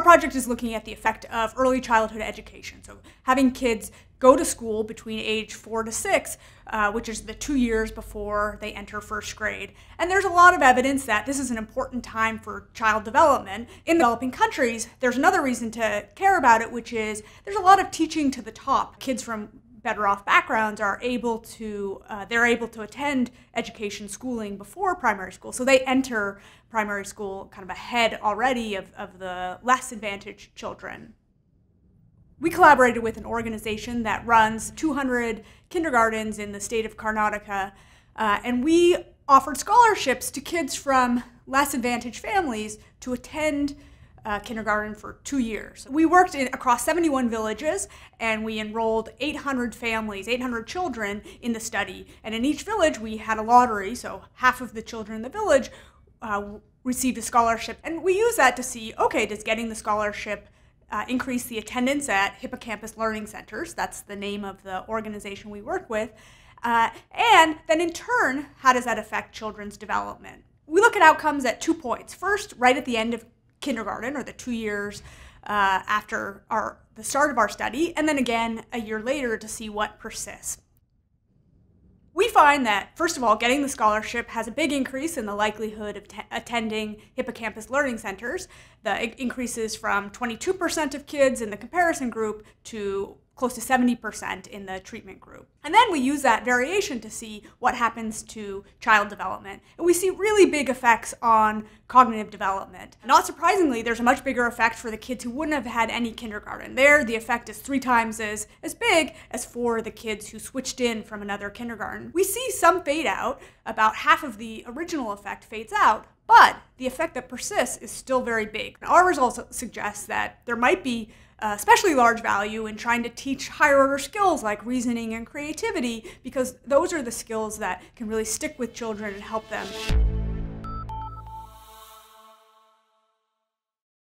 project is looking at the effect of early childhood education. So having kids go to school between age four to six, uh, which is the two years before they enter first grade. And there's a lot of evidence that this is an important time for child development. In developing countries, there's another reason to care about it, which is there's a lot of teaching to the top. Kids from better off backgrounds are able to uh, they're able to attend education schooling before primary school. So they enter primary school kind of ahead already of, of the less advantaged children. We collaborated with an organization that runs 200 kindergartens in the state of karnataka uh, and we offered scholarships to kids from less advantaged families to attend uh, kindergarten for two years. We worked in, across 71 villages and we enrolled 800 families, 800 children in the study. And in each village, we had a lottery, so half of the children in the village uh, received a scholarship. And we use that to see okay, does getting the scholarship uh, increase the attendance at hippocampus learning centers? That's the name of the organization we work with. Uh, and then in turn, how does that affect children's development? We look at outcomes at two points. First, right at the end of kindergarten or the two years uh, after our the start of our study, and then again a year later to see what persists. We find that, first of all, getting the scholarship has a big increase in the likelihood of attending hippocampus learning centers. The increases from 22% of kids in the comparison group to close to 70% in the treatment group. And then we use that variation to see what happens to child development. And we see really big effects on cognitive development. Not surprisingly, there's a much bigger effect for the kids who wouldn't have had any kindergarten. There, the effect is three times as, as big as for the kids who switched in from another kindergarten. We see some fade out, about half of the original effect fades out, but the effect that persists is still very big. Our results suggest that there might be uh, especially large value in trying to teach higher order skills like reasoning and creativity because those are the skills that can really stick with children and help them.